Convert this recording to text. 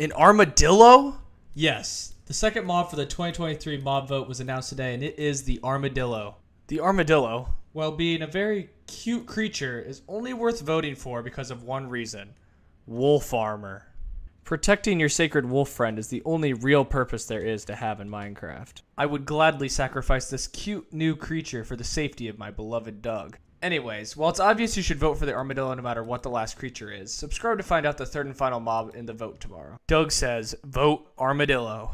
An armadillo? Yes, the second mob for the 2023 mob vote was announced today, and it is the armadillo. The armadillo. While being a very cute creature, is only worth voting for because of one reason wolf armor. Protecting your sacred wolf friend is the only real purpose there is to have in Minecraft. I would gladly sacrifice this cute new creature for the safety of my beloved Doug. Anyways, while it's obvious you should vote for the armadillo no matter what the last creature is, subscribe to find out the third and final mob in the vote tomorrow. Doug says, vote armadillo.